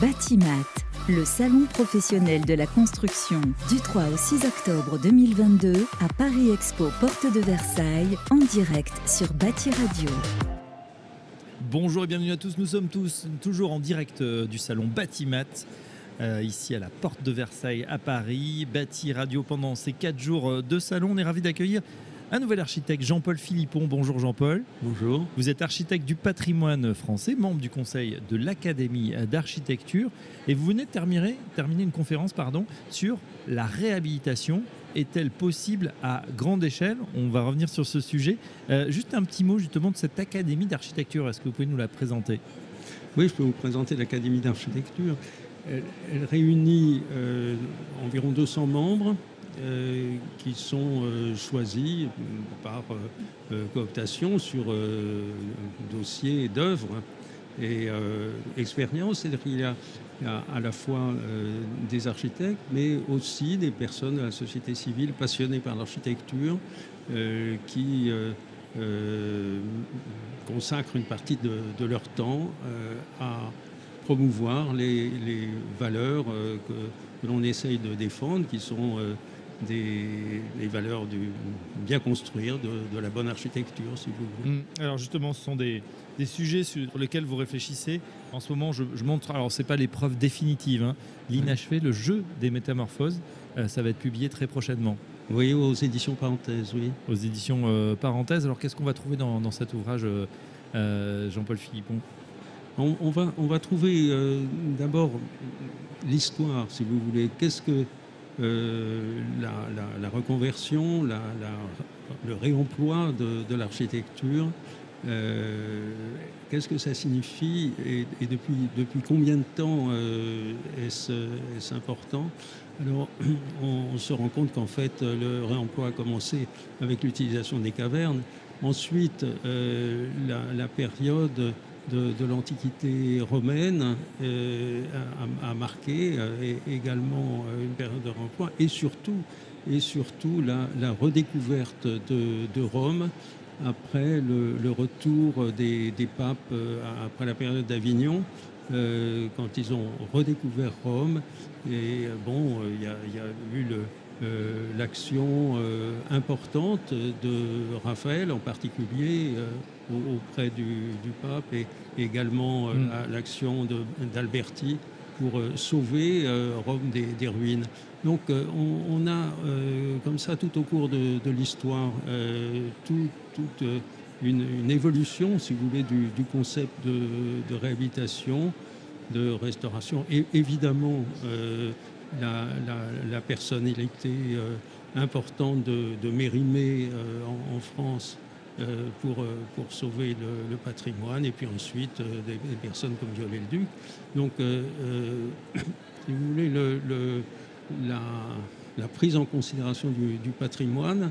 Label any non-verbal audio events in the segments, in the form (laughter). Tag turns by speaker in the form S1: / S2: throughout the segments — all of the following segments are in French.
S1: Batimat, le salon professionnel de la construction du 3 au 6 octobre 2022 à Paris Expo Porte de Versailles en direct sur Bati Radio.
S2: Bonjour et bienvenue à tous, nous sommes tous toujours en direct euh, du salon Batimat. euh, ici à la porte de Versailles à Paris, Bati Radio pendant ces quatre jours euh, de salon. On est ravi d'accueillir un nouvel architecte, Jean-Paul Philippon. Bonjour Jean-Paul.
S3: Bonjour.
S2: Vous êtes architecte du patrimoine français, membre du conseil de l'Académie d'architecture et vous venez de terminer, terminer une conférence pardon, sur la réhabilitation. Est-elle possible à grande échelle? On va revenir sur ce sujet. Euh, juste un petit mot justement de cette Académie d'architecture. Est-ce que vous pouvez nous la présenter?
S3: Oui, je peux vous présenter l'Académie d'architecture. Elle, elle réunit euh, environ 200 membres euh, qui sont euh, choisis par euh, euh, cooptation sur euh, dossier d'œuvres et expérience. Il y a à la fois des architectes, mais aussi des personnes de la société civile passionnées par l'architecture qui consacrent une partie de, leur temps à promouvoir les, valeurs que, l'on essaye de défendre, qui sont des, les valeurs du bien construire, de, de la bonne architecture, si vous voulez.
S2: Hum, Alors justement, ce sont des, des sujets sur lesquels vous réfléchissez. En ce moment, je, je montre, alors c'est pas l'épreuve définitive, hein, l'inachevé, le jeu des métamorphoses. Euh, ça va être publié très prochainement
S3: Oui, aux éditions parenthèses, oui.
S2: aux éditions euh, Parenthèses. Alors qu'est-ce qu'on va trouver dans, dans cet ouvrage, euh, Jean-Paul Philippon?
S3: On, on va, on va trouver d'abord l'histoire, si vous voulez. Qu'est-ce que euh, la, reconversion, le réemploi de, l'architecture euh, Qu'est-ce que ça signifie et, depuis, depuis combien de temps euh, est-ce important? Alors, (clears throat) on, se rend compte qu'en fait, le réemploi a commencé avec l'utilisation des cavernes. Ensuite, la période de, l'Antiquité romaine euh, a, marqué euh, également euh, une période de réemploi et surtout, et surtout la, redécouverte de, Rome après le, retour des, papes après la période d'Avignon, quand ils ont redécouvert Rome. Et bon, il y, a- eu le, l'action euh, importante de Raphaël en particulier euh, au- auprès du, du pape et également euh,
S2: Mm.
S3: la- l'action d'Alberti pour euh, sauver euh, Rome des, des ruines. Donc euh, on, on a euh, comme ça tout au cours de, de l'histoire euh, tout- toute euh, une, une évolution, si vous voulez, du, du concept de, de réhabilitation, de restauration. Et évidemment, euh, la, personnalité euh, importante de, Mérimée euh, en, France euh, pour, sauver le, patrimoine, et puis ensuite des, personnes comme Viollet-le-Duc. Donc, (coughs) si vous voulez, le, le- la, prise en considération du, patrimoine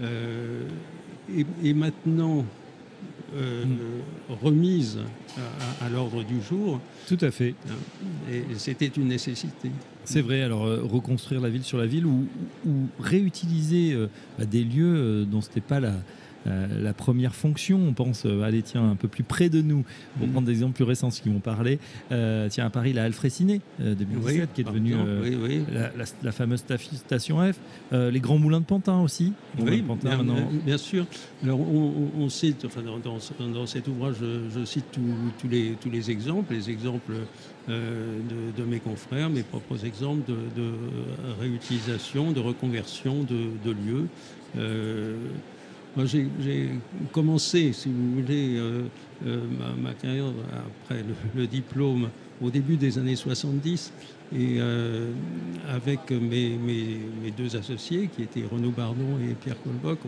S3: est, est maintenant euh, remise à, l'ordre du jour,
S2: Tout à fait.
S3: et c'était une nécessité.
S2: C'est vrai, alors euh, reconstruire la ville sur la ville ou, ou réutiliser euh, bah, des lieux euh, dont ce n'était pas la, euh, la première fonction. On pense, euh, allez, tiens, un peu plus près de nous, pour
S3: Mhm.
S2: prendre des exemples plus récents qui vont parler. Euh, tiens, à Paris, la euh, 2017, qui est devenue
S3: exemple,
S2: euh,
S3: oui, oui.
S2: la, la- la fameuse station F. Euh, les grands moulins de Pantin aussi.
S3: Oui,
S2: Pantin,
S3: bien,
S2: maintenant.
S3: bien sûr. Alors, on, on- on cite, enfin, dans, dans- dans cet ouvrage, je, je cite les, tous les exemples, les exemples euh, de, de mes confrères, mes propres exemples de, de réutilisation, de reconversion de, de lieux. Euh, j'ai commencé, si vous voulez, euh, euh, ma, carrière après le, diplôme au début des années 70 et euh, avec mes, deux associés qui étaient Renaud Bardon et Pierre Colboc,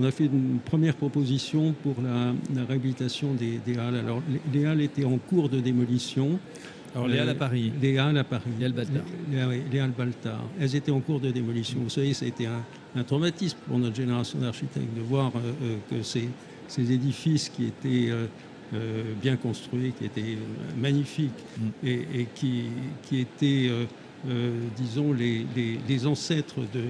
S3: on a fait une première proposition pour la, réhabilitation des, des halles. Alors les, les halles étaient en cours de démolition.
S2: Alors, les
S3: Euh,
S2: à Paris.
S3: Les halles à Paris.
S2: Les halles Baltard.
S3: Elles étaient en cours de démolition. Vous savez, ça a été un, un traumatisme pour notre génération d'architectes de voir euh, euh, que ces, ces édifices qui étaient euh, bien construits, qui étaient magnifiques
S2: Mm.
S3: et, et qui, qui étaient, euh, disons, les, les- les ancêtres de,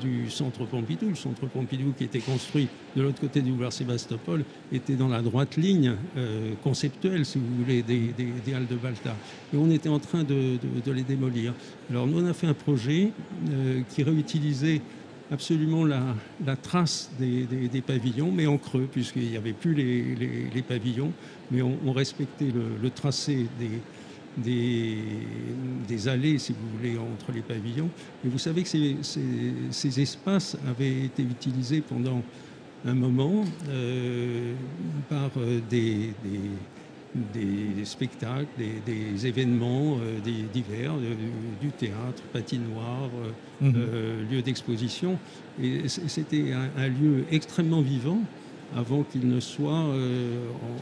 S3: du centre Pompidou. Le centre Pompidou qui était construit de l'autre côté du boulevard Sébastopol était dans la droite ligne euh, conceptuelle, si vous voulez, des, Halles de Balta. Et on était en train de, les démolir. Alors nous, on a fait un projet euh, qui réutilisait absolument la, trace des, pavillons, mais en creux, puisqu'il n'y avait plus les, pavillons, mais on, respectait le, tracé des, des, allées, si vous voulez, entre les pavillons. Et vous savez que ces, espaces avaient été utilisés pendant un moment euh, par euh, des, des spectacles, des, événements euh, des, divers, euh, du théâtre, patinoire, mhm. lieu d'exposition. Et c'était un, lieu extrêmement vivant avant qu'il ne soit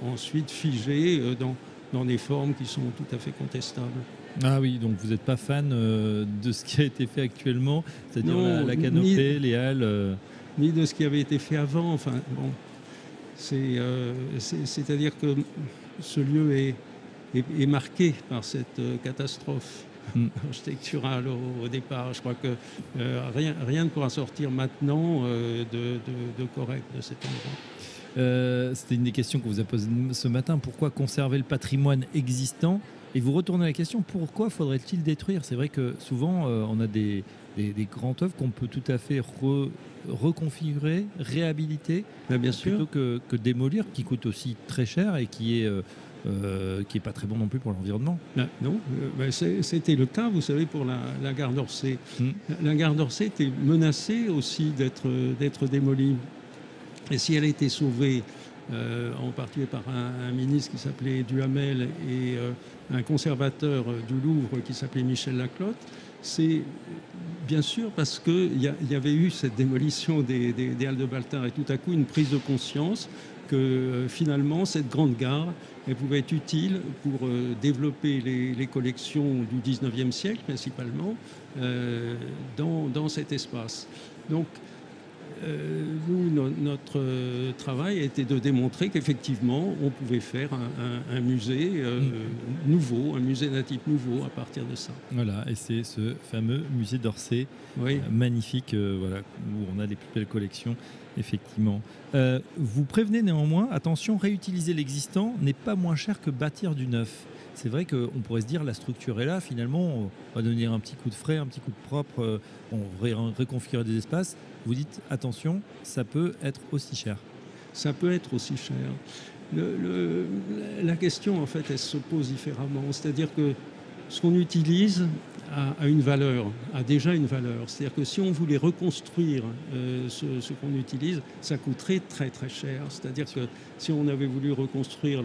S3: ensuite figé dans, dans des formes qui sont tout à fait contestables.
S2: Ah oui, donc vous n'êtes pas fan de ce qui a été fait actuellement, c'est-à-dire la, canopée, les halles
S3: Ni de ce qui avait été fait avant. Enfin, bon, c'est-à-dire que ce lieu est, est, marqué par cette euh, catastrophe mm. (laughs) architecturale au, départ. Je crois que euh, rien, rien, ne pourra sortir maintenant euh, de, correct de cet endroit.
S2: C'était une des questions qu'on vous a posées ce matin. Pourquoi conserver le patrimoine existant Et vous retournez à la question, pourquoi faudrait-il détruire? C'est vrai que souvent, on a des, des, grandes œuvres qu'on peut tout à fait reconfigurer, réhabiliter,
S3: bien
S2: plutôt que, que, démolir, qui coûte aussi très cher et qui est euh, euh, qui est pas très bon non plus pour l'environnement.
S3: Ah, non, euh, ben, c'était le cas, vous savez, pour la, gare d'Orsay. Hmm. La gare d'Orsay était menacée aussi d'être démolie. Et si elle a été sauvée, en particulier par un, ministre qui s'appelait Duhamel et un conservateur du Louvre qui s'appelait Michel Laclotte, c'est bien sûr parce qu'il y, avait eu cette démolition des, Halles de Baltar et tout à coup une prise de conscience que euh, finalement cette grande gare elle pouvait être utile pour euh, développer les, collections du 19e siècle principalement euh, dans, dans, cet espace. Donc euh, notre euh, travail a été de démontrer qu'effectivement, on pouvait faire un, musée euh, mm. nouveau, un musée natif nouveau à partir de ça.
S2: Voilà, et c'est ce fameux musée d'Orsay, magnifique, voilà, où on a les plus belles collections, effectivement. vous prévenez néanmoins, attention, réutiliser l'existant n'est pas moins cher que bâtir du neuf c'est vrai qu'on pourrait se dire la structure est là, finalement, on va donner un petit coup de frais, un petit coup de propre, on va réconfigurer des espaces vous dites attention, ça peut être aussi cher.
S3: Ça peut être aussi cher. la question, en fait, elle se pose différemment. C'est-à-dire que ce qu'on utilise a, une valeur, a déjà une valeur. C'est-à-dire que si on voulait reconstruire euh, ce, qu'on utilise, ça coûterait très très cher. C'est-à-dire que si on avait voulu reconstruire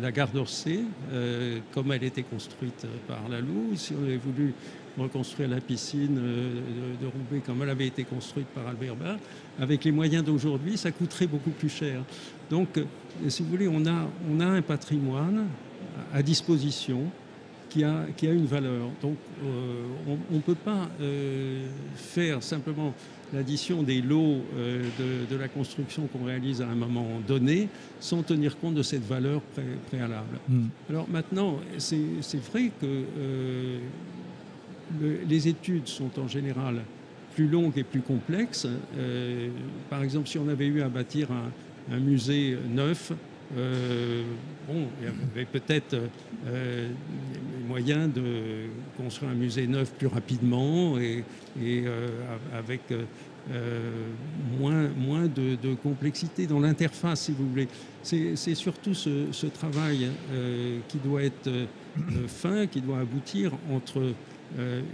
S3: la gare d'Orsay, euh, comme elle était construite par la Loue, si on avait voulu reconstruire la piscine euh, de, Roubaix comme elle avait été construite par Albert Bach, avec les moyens d'aujourd'hui, ça coûterait beaucoup plus cher. Donc, euh, si vous voulez, on a, on a un patrimoine à disposition qui a, qui a une valeur. Donc, euh, on ne peut pas faire simplement l'addition des lots de, la construction qu'on réalise à un moment donné sans tenir compte de cette valeur préalable. Hmm. Alors maintenant, c'est vrai que les études sont en général plus longues et plus complexes. Euh, par exemple, si on avait eu à bâtir un, musée neuf, euh, bon, il y avait peut-être euh, moyen de construire un musée neuf plus rapidement et, avec moins, moins de, complexité dans l'interface, si vous voulez. C'est surtout ce, travail qui doit être fin, qui doit aboutir entre euh,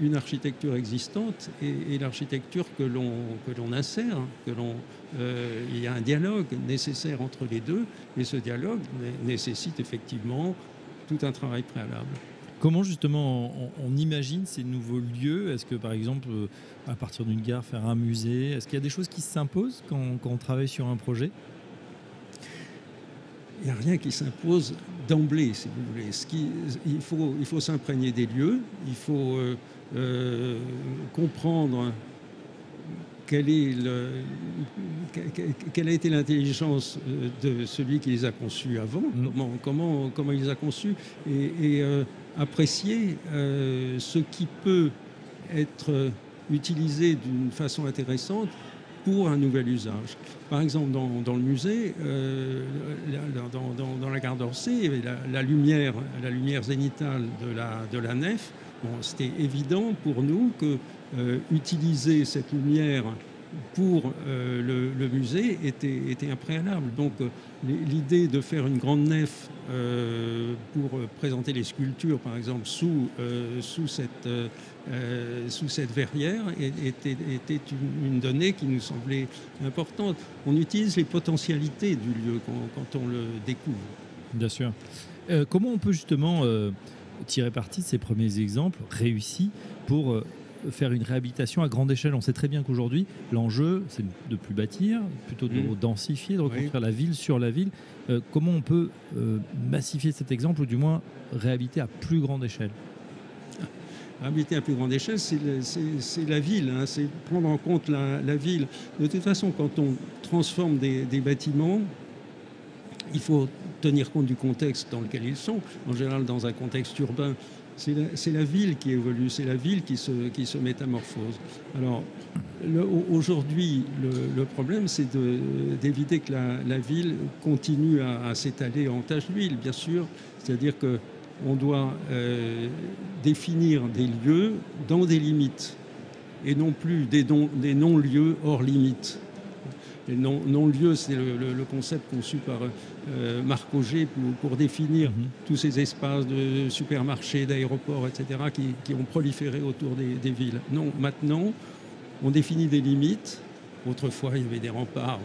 S3: une architecture existante et, l'architecture que l'on insère. Que l'on euh, il y a un dialogue nécessaire entre les deux, et ce dialogue nécessite effectivement tout un travail préalable.
S2: Comment justement on, imagine ces nouveaux lieux? Est-ce que par exemple, euh, à partir d'une gare, faire un musée? Est-ce qu'il y a des choses qui s'imposent quand on travaille sur un projet?
S3: Il n'y a rien qui s'impose d'emblée, si vous voulez. Ce qui, il faut, il faut s'imprégner des lieux, il faut euh, euh, comprendre quelle, est le, quelle a été l'intelligence euh, de celui qui les a conçus avant, mm. comment, comment, comment il les a conçus, et, apprécier ce qui peut être utilisé d'une façon intéressante pour un nouvel usage. Par exemple, dans, le musée, euh, dans, la gare d'Orsay, la, lumière, la zénitale de la, nef, c'était évident pour nous que euh, utiliser cette lumière pour euh, le, musée était, était, un. Donc l'idée de faire une grande nef pour présenter les sculptures, par exemple, sous, sous cette euh, sous cette verrière était, était une, donnée qui nous semblait importante. On utilise les potentialités du lieu quand, on le découvre.
S2: Bien sûr. Euh, comment on peut justement euh, tirer parti de ces premiers exemples réussis pour faire une réhabilitation à grande échelle On sait très bien qu'aujourd'hui, l'enjeu, c'est de plus bâtir, plutôt de mmh. densifier, de reconstruire la ville sur la ville. comment on peut massifier cet exemple ou du moins réhabiliter à plus grande échelle?
S3: Habiter à plus grande échelle, c'est la ville, hein, c'est prendre en compte la, ville. De toute façon, quand on transforme des, bâtiments, il faut tenir compte du contexte dans lequel ils sont. En général, dans un contexte urbain, c'est la, ville qui évolue, c'est la ville qui se, métamorphose. Alors, aujourd'hui, le, problème, c'est d'éviter que la, ville continue à, s'étaler en taches d'huile, bien sûr. C'est-à-dire que on doit euh, définir des lieux dans des limites et non plus des, non-lieux hors limites. Les non-lieux, c'est le, concept conçu par euh, Marc Auger pour, définir mhm. tous ces espaces de supermarchés, d'aéroports, etc., qui, ont proliféré autour des, villes. Non, maintenant, on définit des limites. Autrefois, il y avait des remparts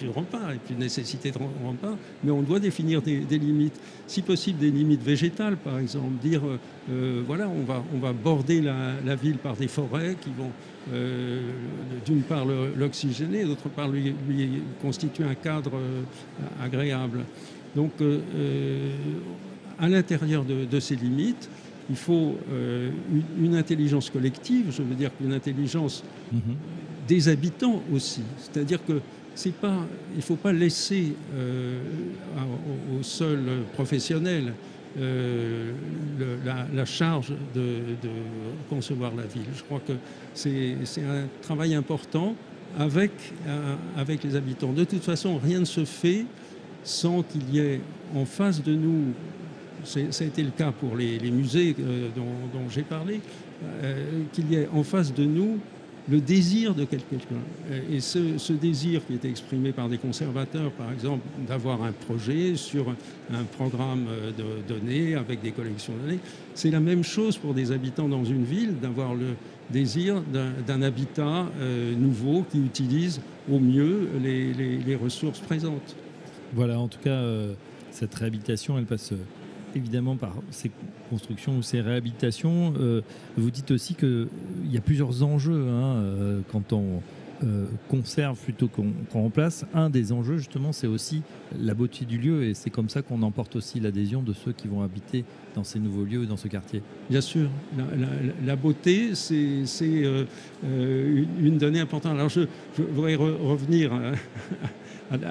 S3: de remparts et plus de nécessité de remparts, mais on doit définir des, limites. Si possible, des limites végétales, par exemple. Dire, euh, euh, voilà, on va, on va border la, ville par des forêts qui vont, euh, d'une part, l'oxygéner, d'autre part, lui, constituer un cadre agréable. Donc, à l'intérieur de, ces limites, il faut une, intelligence collective, je veux dire une intelligence mm-hmm. des habitants aussi. C'est-à-dire que pas, il ne faut pas laisser euh, au, seul professionnel euh, la, charge de, concevoir la ville. Je crois que c'est un travail important avec, euh, avec les habitants. De toute façon, rien ne se fait sans qu'il y ait en face de nous, ça a été le cas pour les, musées dont j'ai parlé, qu'il y ait en face de nous le désir de quelqu'un. Et ce, désir qui était exprimé par des conservateurs, par exemple, d'avoir un projet sur un programme de données avec des collections de données, c'est la même chose pour des habitants dans une ville, d'avoir le désir d'un habitat euh, nouveau qui utilise au mieux les, ressources présentes.
S2: Voilà, en tout cas, euh, cette réhabilitation, elle passe euh, évidemment par ces constructions ou ces réhabilitations. Euh, vous dites aussi qu'il y a plusieurs enjeux hein, euh, quand on euh, conserve plutôt qu'on remplace. Un des enjeux, justement, c'est aussi la beauté du lieu et c'est comme ça qu'on emporte aussi l'adhésion de ceux qui vont habiter dans ces nouveaux lieux et dans ce quartier.
S3: Bien sûr, la, beauté, c'est une donnée importante. Alors je, voudrais revenir à,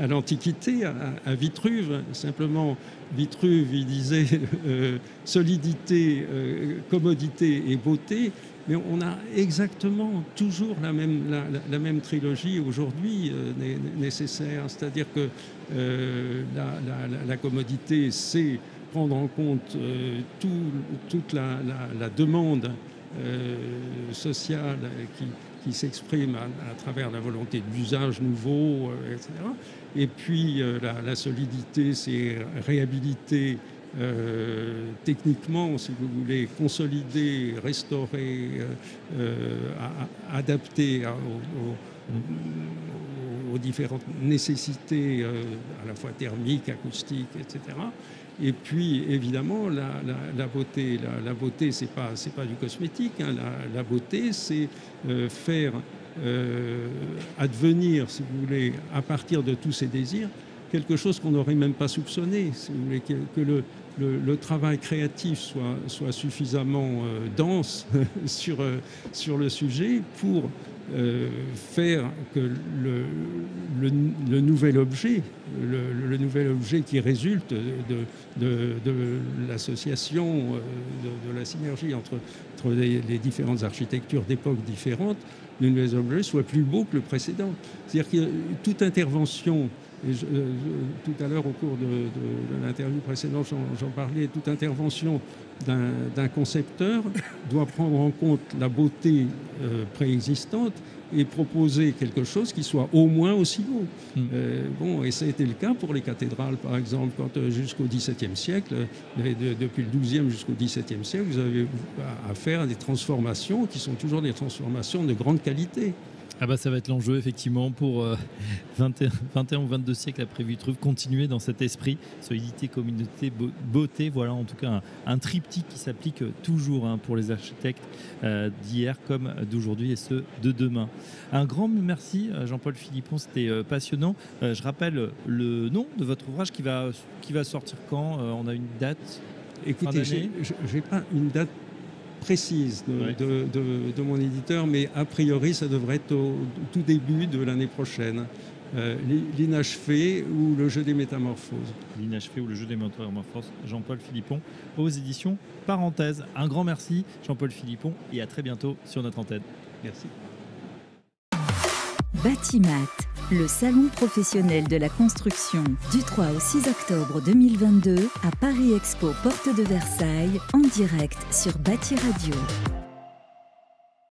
S3: l'Antiquité, à, Vitruve. Simplement, Vitruve, il disait euh, solidité, euh, commodité et beauté. Mais on a exactement toujours la même, la, même trilogie aujourd'hui euh, nécessaire. C'est-à-dire que la, commodité, c'est prendre en compte toute la, demande sociale qui, qui s'exprime à, travers la volonté d'usage nouveau, euh, etc. Et puis euh, la, solidité, c'est réhabiliter euh, techniquement, si vous voulez, consolider, restaurer, adapter différentes nécessités à la fois thermiques, acoustiques, etc. Et puis, évidemment, la, beauté, la, beauté, c'est pas, c'est pas du cosmétique. Hein. La, beauté, c'est euh, faire euh, advenir, si vous voulez, à partir de tous ces désirs, quelque chose qu'on n'aurait même pas soupçonné. Que, le, travail créatif soit, soit suffisamment euh, dense (laughs) sur, sur le sujet pour euh, faire que le, nouvel objet, le, nouvel objet qui résulte de, l'association, euh, de, la synergie entre, entre les, différentes architectures d'époques différentes, le nouvel objet soit plus beau que le précédent. C'est-à-dire que toute intervention euh, tout à l'heure, au cours de, l'interview précédente, j'en parlais, toute intervention d'un concepteur doit prendre en compte la beauté euh, préexistante et proposer quelque chose qui soit au moins aussi beau. Hmm. Euh, bon, et ça a été le cas pour les cathédrales, par exemple, quand jusqu'au XVIIe siècle, depuis le XIIe jusqu'au XVIIe siècle, vous avez affaire à des transformations qui sont toujours des transformations de grande qualité.
S2: Ah bah ça va être l'enjeu effectivement pour 21, euh, (laughs) ou 22 siècles après Vitruve, continuer dans cet esprit, solidité, communauté, beauté, voilà en tout cas un, triptyque qui s'applique toujours hein, pour les architectes euh, d'hier comme d'aujourd'hui et ceux de demain. Un grand merci Jean-Paul Philippon, c'était passionnant. je rappelle le nom de votre ouvrage qui va, qui va sortir quand On a une date?
S3: Écoutez, j'ai pas une date précise de, mon éditeur, mais a priori, ça devrait être au tout début de l'année prochaine. Euh, L'inachevé ou le jeu des métamorphoses.
S2: L'inachevé ou le jeu des métamorphoses, Jean-Paul Philippon, aux éditions Parenthèse. Un grand merci, Jean-Paul Philippon, et à très bientôt sur notre antenne.
S3: Merci.
S1: Batimat, le salon professionnel de la construction du 3 au 6 octobre 2022 à Paris Expo Porte de Versailles en direct sur Bâti Radio.